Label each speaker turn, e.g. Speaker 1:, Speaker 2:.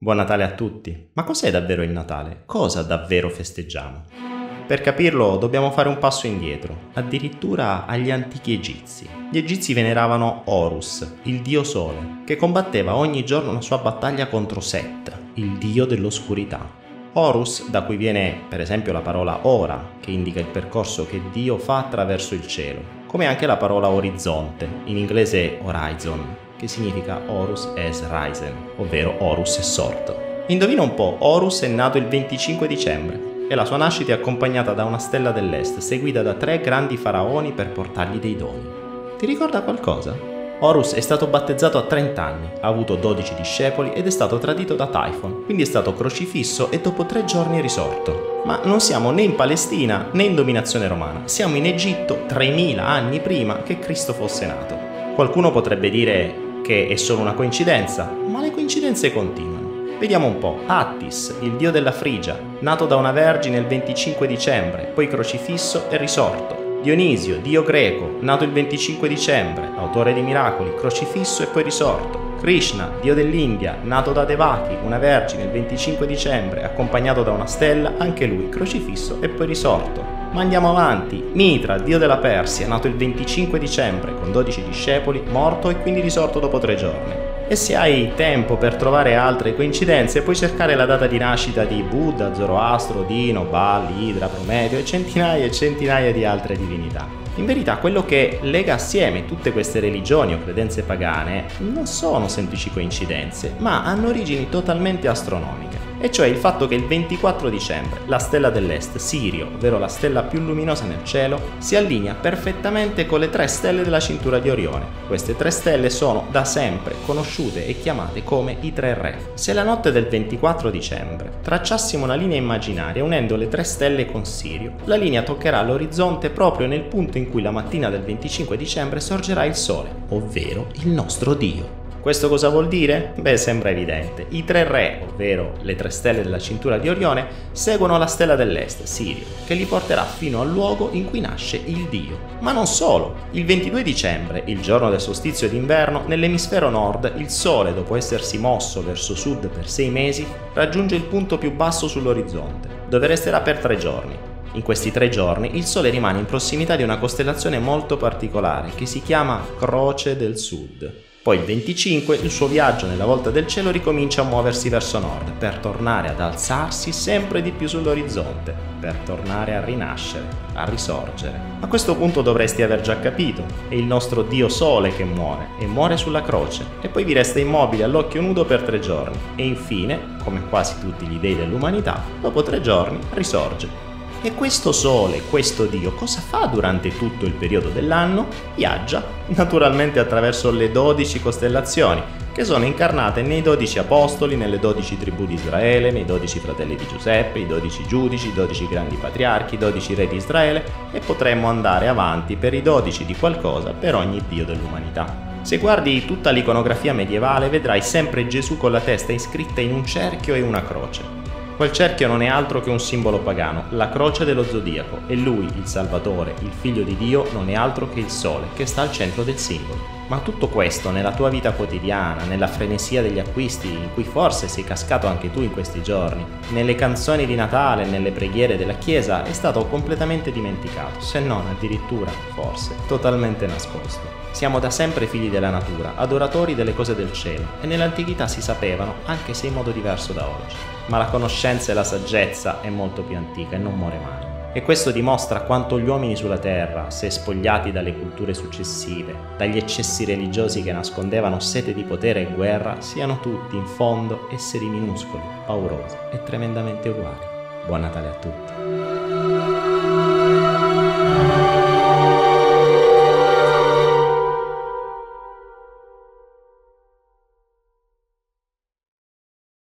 Speaker 1: Buon Natale a tutti. Ma cos'è davvero il Natale? Cosa davvero festeggiamo? Per capirlo dobbiamo fare un passo indietro, addirittura agli antichi egizi. Gli egizi veneravano Horus, il dio sole, che combatteva ogni giorno la sua battaglia contro Set, il dio dell'oscurità. Horus, da cui viene per esempio la parola ora, che indica il percorso che Dio fa attraverso il cielo, come anche la parola orizzonte, in inglese horizon, che significa Horus es Risen, ovvero Horus è sorto. Indovina un po', Horus è nato il 25 dicembre e la sua nascita è accompagnata da una stella dell'est, seguita da tre grandi faraoni per portargli dei doni. Ti ricorda qualcosa? Horus è stato battezzato a 30 anni, ha avuto 12 discepoli ed è stato tradito da Typhon, quindi è stato crocifisso e dopo tre giorni è risorto. Ma non siamo né in Palestina né in dominazione romana, siamo in Egitto 3000 anni prima che Cristo fosse nato. Qualcuno potrebbe dire che è solo una coincidenza, ma le coincidenze continuano. Vediamo un po'. Attis, il dio della Frigia, nato da una vergine il 25 dicembre, poi crocifisso e risorto. Dionisio, dio greco, nato il 25 dicembre, autore di miracoli, crocifisso e poi risorto. Krishna, dio dell'India, nato da Devaki, una vergine il 25 dicembre, accompagnato da una stella, anche lui crocifisso e poi risorto. Ma andiamo avanti. Mitra, dio della Persia, nato il 25 dicembre con 12 discepoli, morto e quindi risorto dopo tre giorni. E se hai tempo per trovare altre coincidenze, puoi cercare la data di nascita di Buddha, Zoroastro, Dino, Baal, Idra, Prometeo e centinaia e centinaia di altre divinità. In verità quello che lega assieme tutte queste religioni o credenze pagane non sono semplici coincidenze, ma hanno origini totalmente astronomiche e cioè il fatto che il 24 dicembre la stella dell'est, Sirio, ovvero la stella più luminosa nel cielo, si allinea perfettamente con le tre stelle della cintura di Orione. Queste tre stelle sono da sempre conosciute e chiamate come i tre re. Se la notte del 24 dicembre tracciassimo una linea immaginaria unendo le tre stelle con Sirio, la linea toccherà l'orizzonte proprio nel punto in cui la mattina del 25 dicembre sorgerà il Sole, ovvero il nostro Dio. Questo cosa vuol dire? Beh, sembra evidente. I tre re, ovvero le tre stelle della cintura di Orione, seguono la stella dell'est, Sirio, che li porterà fino al luogo in cui nasce il dio. Ma non solo. Il 22 dicembre, il giorno del solstizio d'inverno, nell'emisfero nord, il Sole, dopo essersi mosso verso sud per sei mesi, raggiunge il punto più basso sull'orizzonte, dove resterà per tre giorni. In questi tre giorni il Sole rimane in prossimità di una costellazione molto particolare che si chiama Croce del Sud. Poi il 25 il suo viaggio nella volta del cielo ricomincia a muoversi verso nord per tornare ad alzarsi sempre di più sull'orizzonte, per tornare a rinascere, a risorgere. A questo punto dovresti aver già capito, è il nostro Dio Sole che muore e muore sulla croce e poi vi resta immobile all'occhio nudo per tre giorni e infine, come quasi tutti gli dei dell'umanità, dopo tre giorni risorge e questo Sole, questo Dio, cosa fa durante tutto il periodo dell'anno? Viaggia, naturalmente attraverso le 12 costellazioni, che sono incarnate nei 12 apostoli, nelle 12 tribù di Israele, nei 12 fratelli di Giuseppe, i 12 giudici, i 12 grandi patriarchi, i 12 re di Israele e potremmo andare avanti per i 12 di qualcosa per ogni Dio dell'umanità. Se guardi tutta l'iconografia medievale vedrai sempre Gesù con la testa iscritta in un cerchio e una croce. Quel cerchio non è altro che un simbolo pagano, la croce dello zodiaco, e lui, il Salvatore, il Figlio di Dio, non è altro che il Sole, che sta al centro del simbolo. Ma tutto questo nella tua vita quotidiana, nella frenesia degli acquisti in cui forse sei cascato anche tu in questi giorni, nelle canzoni di Natale, nelle preghiere della Chiesa, è stato completamente dimenticato, se non addirittura, forse, totalmente nascosto. Siamo da sempre figli della natura, adoratori delle cose del cielo, e nell'antichità si sapevano, anche se in modo diverso da oggi. Ma la conoscenza e la saggezza è molto più antica e non muore mai. E questo dimostra quanto gli uomini sulla terra, se spogliati dalle culture successive, dagli eccessi religiosi che nascondevano sete di potere e guerra, siano tutti, in fondo, esseri minuscoli, paurosi e tremendamente uguali. Buon Natale a tutti!